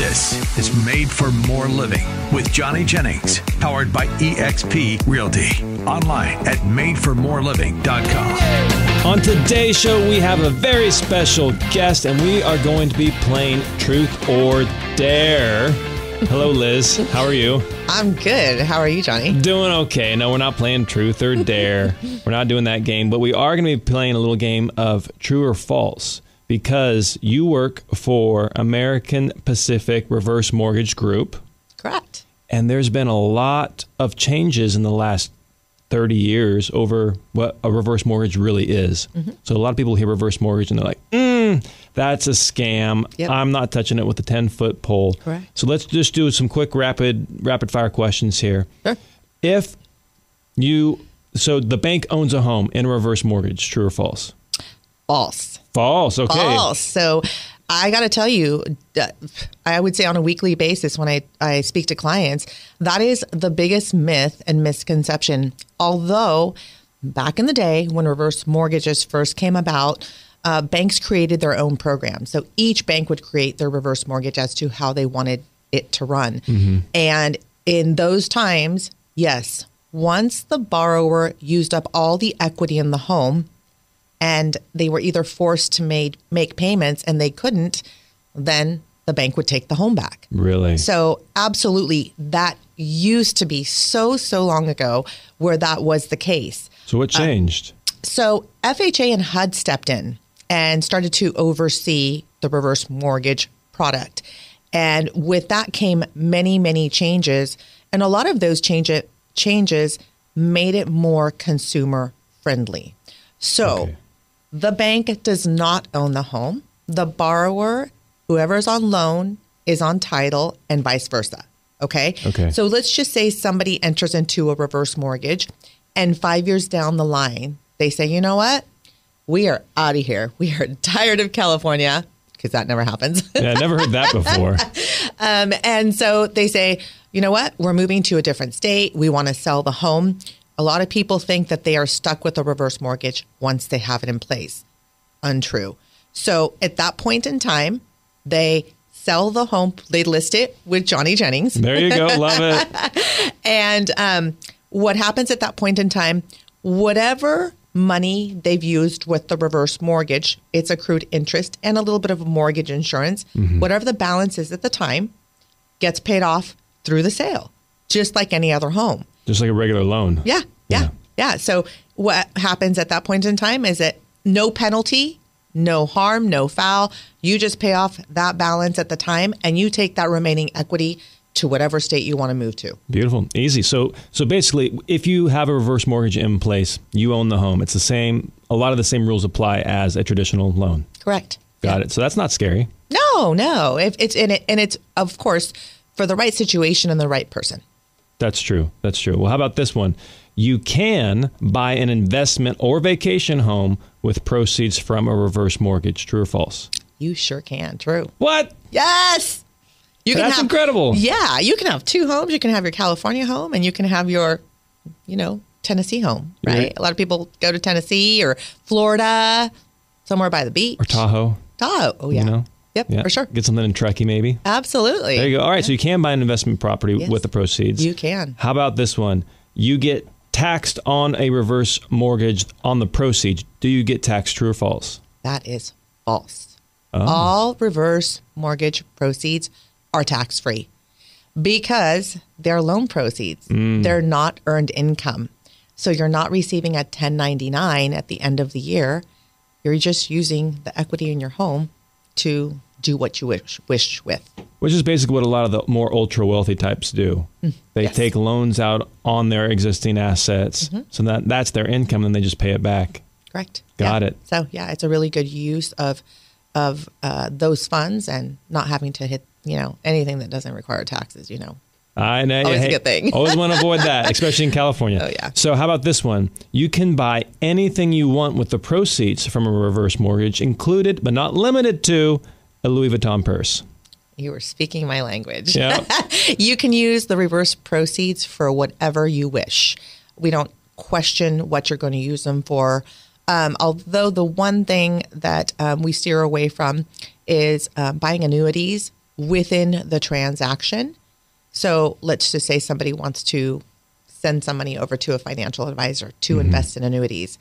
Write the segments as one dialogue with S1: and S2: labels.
S1: This is Made for More Living with Johnny Jennings, powered by eXp Realty. Online at madeformoreliving.com.
S2: On today's show, we have a very special guest, and we are going to be playing Truth or Dare. Hello, Liz. How are you?
S3: I'm good. How are you, Johnny?
S2: Doing okay. No, we're not playing Truth or Dare. we're not doing that game, but we are going to be playing a little game of True or False because you work for American Pacific Reverse Mortgage Group.
S3: Correct.
S2: And there's been a lot of changes in the last 30 years over what a reverse mortgage really is. Mm-hmm. So a lot of people hear reverse mortgage and they're like, mm, that's a scam. Yep. I'm not touching it with a 10 foot pole.
S3: Correct.
S2: So let's just do some quick rapid rapid fire questions here.
S3: Sure.
S2: If you so the bank owns a home in a reverse mortgage, true or false?
S3: False.
S2: False. Okay.
S3: False. So I got to tell you, I would say on a weekly basis when I, I speak to clients, that is the biggest myth and misconception. Although back in the day when reverse mortgages first came about, uh, banks created their own program. So each bank would create their reverse mortgage as to how they wanted it to run. Mm-hmm. And in those times, yes, once the borrower used up all the equity in the home, and they were either forced to made, make payments and they couldn't, then the bank would take the home back.
S2: Really?
S3: So, absolutely, that used to be so, so long ago where that was the case.
S2: So, what uh, changed?
S3: Uh, so, FHA and HUD stepped in and started to oversee the reverse mortgage product. And with that came many, many changes. And a lot of those change it, changes made it more consumer friendly. So, okay. The bank does not own the home. The borrower, whoever is on loan, is on title and vice versa. Okay.
S2: Okay.
S3: So let's just say somebody enters into a reverse mortgage and five years down the line, they say, you know what? We are out of here. We are tired of California because that never happens.
S2: yeah, I never heard that before.
S3: um, and so they say, you know what? We're moving to a different state. We want to sell the home. A lot of people think that they are stuck with a reverse mortgage once they have it in place. Untrue. So at that point in time, they sell the home, they list it with Johnny Jennings.
S2: There you go. Love it.
S3: and um, what happens at that point in time, whatever money they've used with the reverse mortgage, it's accrued interest and a little bit of mortgage insurance, mm-hmm. whatever the balance is at the time, gets paid off through the sale, just like any other home.
S2: Just like a regular loan.
S3: Yeah, yeah, yeah, yeah. So what happens at that point in time is that no penalty, no harm, no foul. You just pay off that balance at the time and you take that remaining equity to whatever state you want to move to.
S2: Beautiful. Easy. So so basically if you have a reverse mortgage in place, you own the home. It's the same a lot of the same rules apply as a traditional loan.
S3: Correct.
S2: Got yeah. it. So that's not scary.
S3: No, no. If it's in it and it's of course for the right situation and the right person.
S2: That's true. That's true. Well, how about this one? You can buy an investment or vacation home with proceeds from a reverse mortgage. True or false?
S3: You sure can. True.
S2: What?
S3: Yes.
S2: You can That's have, incredible.
S3: Yeah, you can have two homes. You can have your California home, and you can have your, you know, Tennessee home. Right. right. A lot of people go to Tennessee or Florida, somewhere by the beach
S2: or Tahoe.
S3: Tahoe. Oh yeah. You know? Yep, yeah. for sure.
S2: Get something in Truckee, maybe.
S3: Absolutely.
S2: There you go. All right, yeah. so you can buy an investment property yes. with the proceeds.
S3: You can.
S2: How about this one? You get taxed on a reverse mortgage on the proceeds. Do you get taxed? True or false?
S3: That is false. Oh. All reverse mortgage proceeds are tax free because they're loan proceeds. Mm. They're not earned income. So you're not receiving a 1099 at the end of the year. You're just using the equity in your home to do what you wish, wish with.
S2: Which is basically what a lot of the more ultra wealthy types do. Mm, they yes. take loans out on their existing assets, mm-hmm. so that that's their income, and they just pay it back.
S3: Correct.
S2: Got
S3: yeah.
S2: it.
S3: So yeah, it's a really good use of of uh, those funds and not having to hit you know anything that doesn't require taxes. You know.
S2: I know.
S3: Always hey, a good thing.
S2: always want to avoid that, especially in California.
S3: Oh yeah.
S2: So how about this one? You can buy anything you want with the proceeds from a reverse mortgage, included but not limited to a Louis Vuitton purse.
S3: You were speaking my language.
S2: Yeah.
S3: you can use the reverse proceeds for whatever you wish. We don't question what you're going to use them for. Um, although the one thing that um, we steer away from is um, buying annuities within the transaction. So let's just say somebody wants to send some money over to a financial advisor to invest in annuities.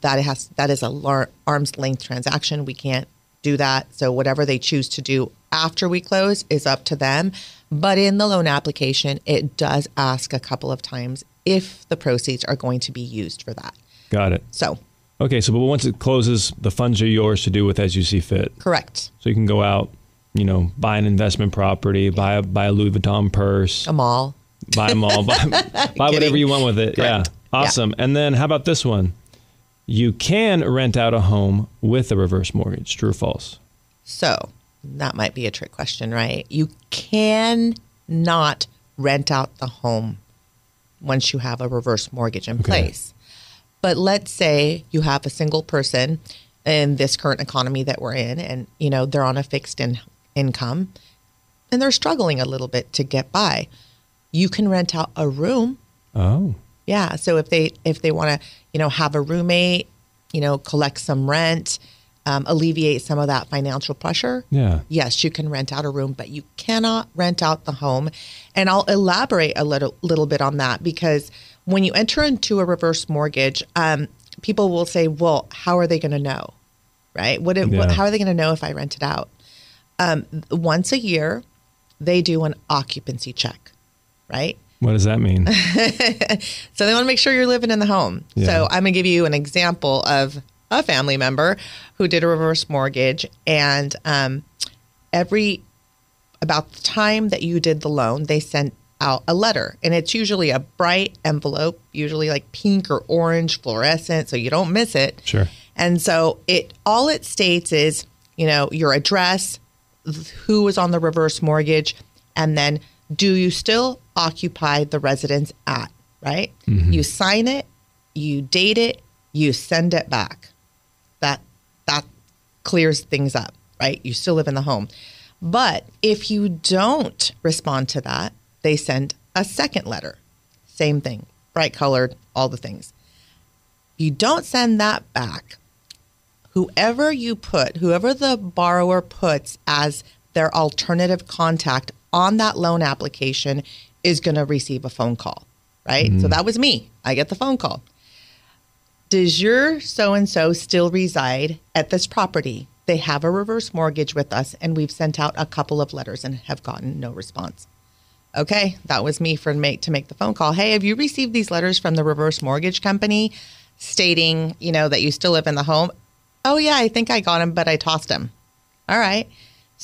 S3: That has that is a lar- arm's length transaction. We can't do that. So whatever they choose to do after we close is up to them. But in the loan application, it does ask a couple of times if the proceeds are going to be used for that.
S2: Got it.
S3: So
S2: Okay, so but once it closes, the funds are yours to do with as you see fit.
S3: correct.
S2: So you can go out, you know, buy an investment property, buy a buy a Louis Vuitton purse,
S3: A mall.
S2: buy them all, buy, buy whatever you want with it.
S3: Correct.
S2: Yeah, awesome. And then how about this one? You can rent out a home with a reverse mortgage. True or false?
S3: So that might be a trick question, right? You can not rent out the home once you have a reverse mortgage in place. But let's say you have a single person in this current economy that we're in and you know they're on a fixed in- income and they're struggling a little bit to get by. You can rent out a room
S2: Oh,
S3: yeah. So if they if they want to, you know, have a roommate, you know, collect some rent, um, alleviate some of that financial pressure.
S2: Yeah.
S3: Yes, you can rent out a room, but you cannot rent out the home. And I'll elaborate a little little bit on that because when you enter into a reverse mortgage, um, people will say, "Well, how are they going to know?" Right? What, if, what How are they going to know if I rent it out? Um, once a year, they do an occupancy check. Right?
S2: What does that mean?
S3: So they want to make sure you're living in the home.
S2: Yeah.
S3: So I'm going to give you an example of a family member who did a reverse mortgage, and um, every about the time that you did the loan, they sent out a letter, and it's usually a bright envelope, usually like pink or orange fluorescent, so you don't miss it.
S2: Sure.
S3: And so it all it states is, you know, your address, who was on the reverse mortgage, and then do you still occupy the residence at, right? Mm-hmm. You sign it, you date it, you send it back. That that clears things up, right? You still live in the home. But if you don't respond to that, they send a second letter. Same thing, bright colored, all the things. You don't send that back whoever you put, whoever the borrower puts as their alternative contact on that loan application is going to receive a phone call, right? So mm-hmm. that was me. I get the phone call. Does your so and so still reside at this property? They have a reverse mortgage with us, and we've sent out a couple of letters and have gotten no response. Okay, that was me for make to make the phone call. Hey, have you received these letters from the reverse mortgage company stating, you know, that you still live in the home? Oh yeah, I think I got them, but I tossed them. All right.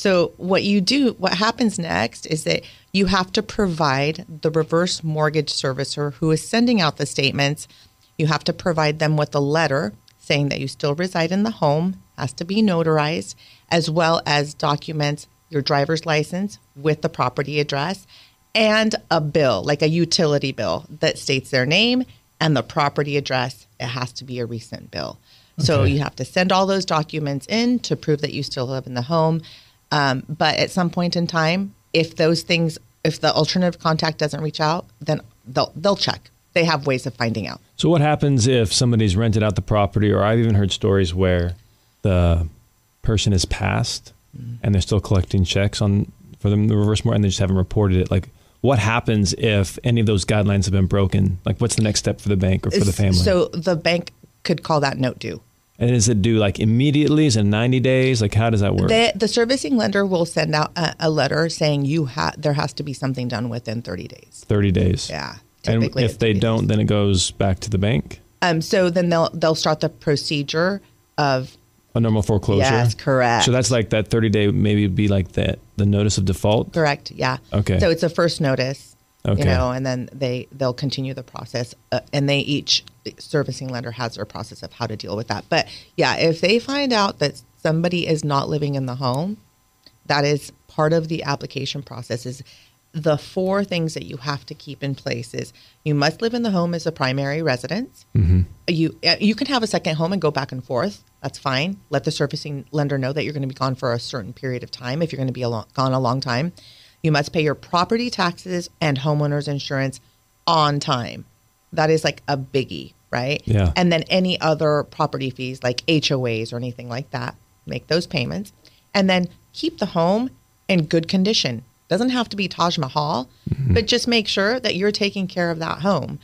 S3: So what you do, what happens next is that you have to provide the reverse mortgage servicer who is sending out the statements. You have to provide them with a letter saying that you still reside in the home, has to be notarized, as well as documents your driver's license with the property address and a bill, like a utility bill that states their name and the property address. It has to be a recent bill. So you have to send all those documents in to prove that you still live in the home. Um, but at some point in time, if those things, if the alternative contact doesn't reach out, then they'll they'll check. They have ways of finding out.
S2: So what happens if somebody's rented out the property, or I've even heard stories where the person has passed and they're still collecting checks on for them the reverse mortgage and they just haven't reported it. Like, what happens if any of those guidelines have been broken? Like, what's the next step for the bank or for the family?
S3: So the bank could call that note due.
S2: And is it due like immediately? Is it ninety days? Like, how does that work?
S3: The, the servicing lender will send out a, a letter saying you ha- there has to be something done within 30 days.
S2: Thirty days.
S3: Yeah.
S2: And if they
S3: days.
S2: don't, then it goes back to the bank.
S3: Um, so then they'll they'll start the procedure of
S2: A normal foreclosure.
S3: Yes, correct.
S2: So that's like that thirty day maybe be like the the notice of default.
S3: correct, yeah.
S2: Okay.
S3: So it's a first notice,
S2: Okay.
S3: you know, and then they they'll continue the process, uh, and they each servicing lender has their process of how to deal with that. But yeah, if they find out that somebody is not living in the home, that is part of the application process. Is the four things that you have to keep in place is you must live in the home as a primary residence. You uh, you can have a second home and go back and forth. That's fine. Let the servicing lender know that you're going to be gone for a certain period of time. If you're going to be a long, gone a long time, you must pay your property taxes and homeowners insurance on time. That is like a biggie, right?
S2: Yeah.
S3: And then any other property fees like HOAs or anything like that, make those payments, and then keep the home in good condition. Doesn't have to be Taj Mahal, but just make sure that you're taking care of that home.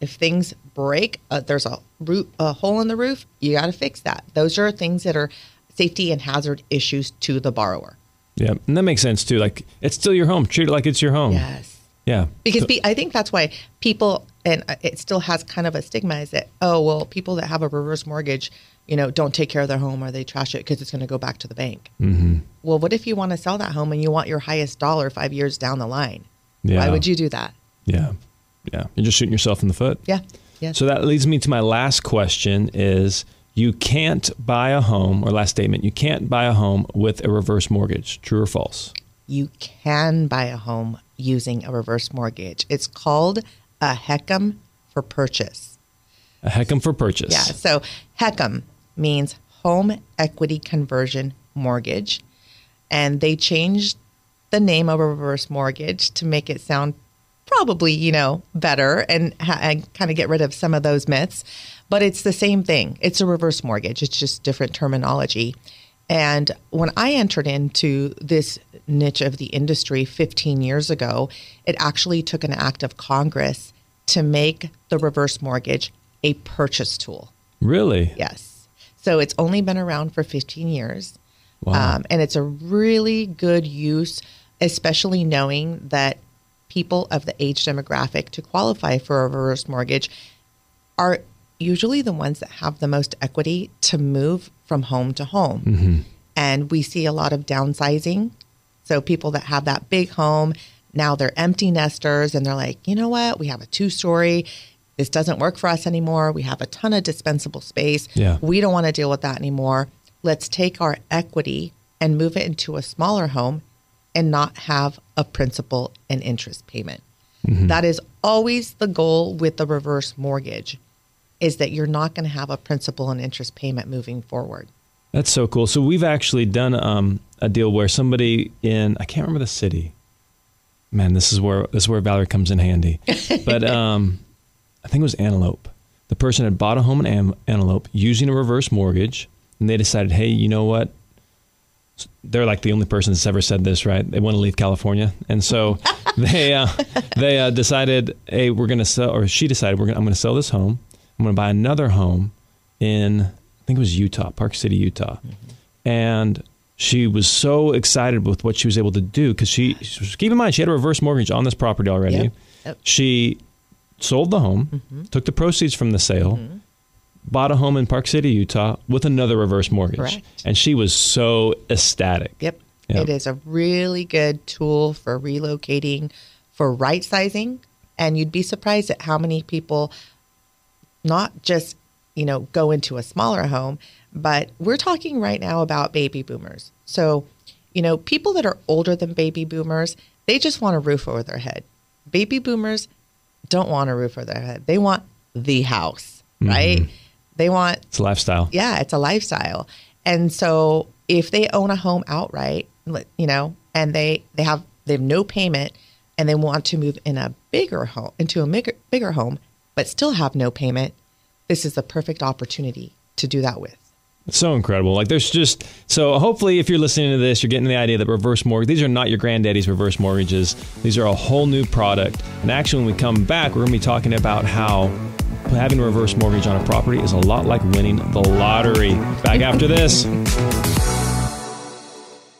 S3: If things break, uh, there's a, root, a hole in the roof, you got to fix that. Those are things that are safety and hazard issues to the borrower.
S2: Yeah, and that makes sense too. Like it's still your home. Treat it like it's your home.
S3: Yes.
S2: Yeah.
S3: Because pe- I think that's why people, and uh, it still has kind of a stigma is that, oh, well, people that have a reverse mortgage, you know, don't take care of their home or they trash it because it's going to go back to the bank. Mm-hmm. Well, what if you want to sell that home and you want your highest dollar five years down the line?
S2: Yeah.
S3: Why would you do that?
S2: yeah, yeah, you're just shooting yourself in the foot.
S3: Yeah. Yeah.
S2: So that leads me to my last question: Is you can't buy a home, or last statement, you can't buy a home with a reverse mortgage. True or false?
S3: you can buy a home using a reverse mortgage. It's called a HECM for purchase.
S2: A HECM for purchase.
S3: Yeah. So HECM means home equity conversion mortgage. And they changed the name of a reverse mortgage to make it sound probably, you know, better and, ha- and kind of get rid of some of those myths. But it's the same thing. It's a reverse mortgage. It's just different terminology. And when I entered into this niche of the industry 15 years ago, it actually took an act of Congress to make the reverse mortgage a purchase tool.
S2: Really?
S3: Yes. So it's only been around for 15 years.
S2: Wow.
S3: Um, and it's a really good use, especially knowing that people of the age demographic to qualify for a reverse mortgage are usually the ones that have the most equity to move from home to home. Mm-hmm. And we see a lot of downsizing. So people that have that big home, now they're empty nesters and they're like, you know what? We have a two story. This doesn't work for us anymore. We have a ton of dispensable space.
S2: Yeah.
S3: We don't want to deal with that anymore. Let's take our equity and move it into a smaller home and not have a principal and interest payment. Mm-hmm. That is always the goal with the reverse mortgage is that you're not going to have a principal and interest payment moving forward.
S2: That's so cool. So we've actually done um, a deal where somebody in I can't remember the city. Man, this is where this is where Valerie comes in handy. But um, I think it was Antelope. The person had bought a home in An- Antelope using a reverse mortgage, and they decided, hey, you know what? They're like the only person that's ever said this, right? They want to leave California, and so they uh, they uh, decided, hey, we're gonna sell, or she decided, we're gonna, I'm gonna sell this home. I'm gonna buy another home in I think it was Utah, Park City, Utah, mm-hmm. and she was so excited with what she was able to do because she keep in mind she had a reverse mortgage on this property already.
S3: Yep. Yep.
S2: She sold the home, mm-hmm. took the proceeds from the sale, mm-hmm. bought a home in Park City, Utah, with another reverse mortgage,
S3: Correct.
S2: and she was so ecstatic.
S3: Yep.
S2: Yep.
S3: It is a really good tool for relocating, for right sizing. And you'd be surprised at how many people not just, you know, go into a smaller home, but we're talking right now about baby boomers. So, you know, people that are older than baby boomers, they just want a roof over their head. Baby boomers don't want a roof over their head. They want the house, mm-hmm. right? They want
S2: It's a lifestyle.
S3: yeah, it's a lifestyle. And so if they own a home outright, you know, and they they have they have no payment and they want to move in a bigger home into a bigger bigger home but still have no payment, this is the perfect opportunity to do that with.
S2: It's so incredible. Like there's just so hopefully if you're listening to this, you're getting the idea that reverse mortgage these are not your granddaddy's reverse mortgages. These are a whole new product. And actually when we come back, we're gonna be talking about how having a reverse mortgage on a property is a lot like winning the lottery. Back after this.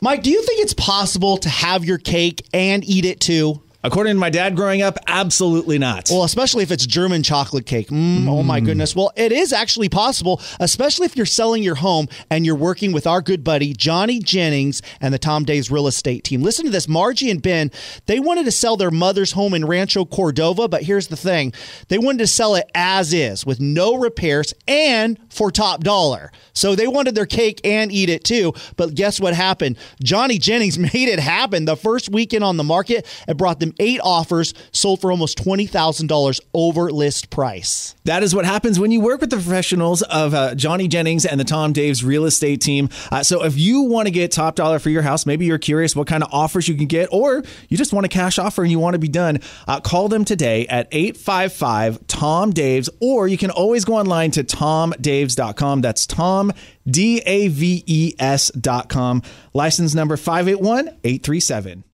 S4: Mike, do you think it's possible to have your cake and eat it too?
S5: According to my dad growing up, absolutely not.
S4: Well, especially if it's German chocolate cake. Mm, Oh my goodness. Well, it is actually possible, especially if you're selling your home and you're working with our good buddy Johnny Jennings and the Tom Daves real estate team. Listen to this. Margie and Ben, they wanted to sell their mother's home in Rancho Cordova, but here's the thing. They wanted to sell it as is with no repairs and for top dollar. So they wanted their cake and eat it too. But guess what happened? Johnny Jennings made it happen the first weekend on the market. It brought them eight offers, sold for almost $20,000 over list price.
S5: That is what happens when you work with the professionals of uh, Johnny Jennings and the Tom Daves real estate team. Uh, so if you want to get top dollar for your house, maybe you're curious what kind of offers you can get, or you just want a cash offer and you want to be done, uh, call them today at 855 Tom Daves, or you can always go online to tomdaves.com. That's Tom, D A V E S.com. License number 581 837.